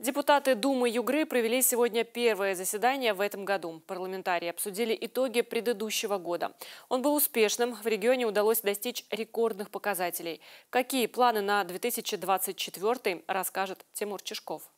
Депутаты Думы Югры провели сегодня первое заседание в этом году. Парламентарии обсудили итоги предыдущего года. Он был успешным, в регионе удалось достичь рекордных показателей. Какие планы на 2024 расскажет Тимур Чешков.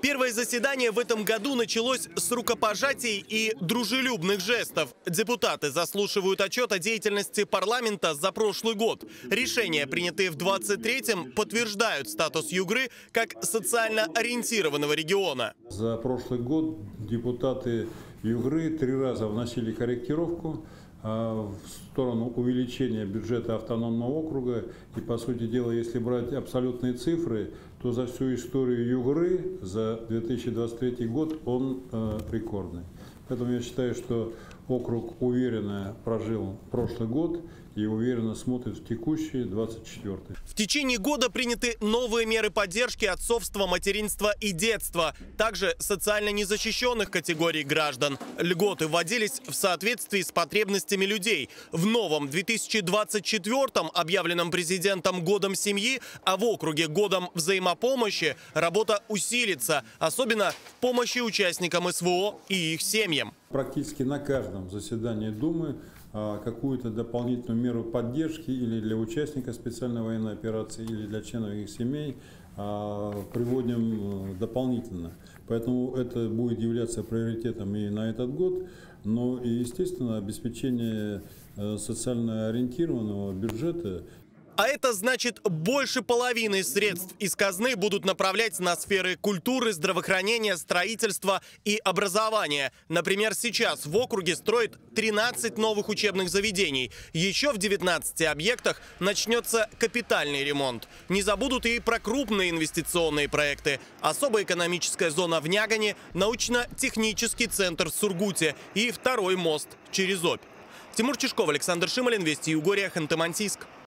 Первое заседание в этом году началось с рукопожатий и дружелюбных жестов. Депутаты заслушивают отчет о деятельности парламента за прошлый год. Решения, принятые в 23-м, подтверждают статус Югры как социально ориентированного региона. За прошлый год депутаты Югры три раза вносили корректировку а, в сторону увеличения бюджета автономного округа. И, по сути дела, если брать абсолютные цифры, то за всю историю Югры за 2023 год он э, рекордный. Поэтому я считаю, что округ уверенно прожил прошлый год и уверенно смотрит в текущий 24 -й. В течение года приняты новые меры поддержки отцовства, материнства и детства. Также социально незащищенных категорий граждан. Льготы вводились в соответствии с потребностями людей. В новом 2024 объявленном президентом годом семьи, а в округе годом взаимопомощи работа усилится. Особенно в помощи участникам СВО и их семьям. Практически на каждом заседании Думы а, какую-то дополнительную меру поддержки или для участника специальной военной операции, или для членов их семей а, приводим э, дополнительно. Поэтому это будет являться приоритетом и на этот год, но и, естественно, обеспечение э, социально ориентированного бюджета а это значит, больше половины средств из казны будут направлять на сферы культуры, здравоохранения, строительства и образования. Например, сейчас в округе строят 13 новых учебных заведений. Еще в 19 объектах начнется капитальный ремонт. Не забудут и про крупные инвестиционные проекты. Особая экономическая зона в Нягане, научно-технический центр в Сургуте и второй мост через Обь. Тимур Чешков, Александр Шималин, Вести Югория, Ханты-Мансийск.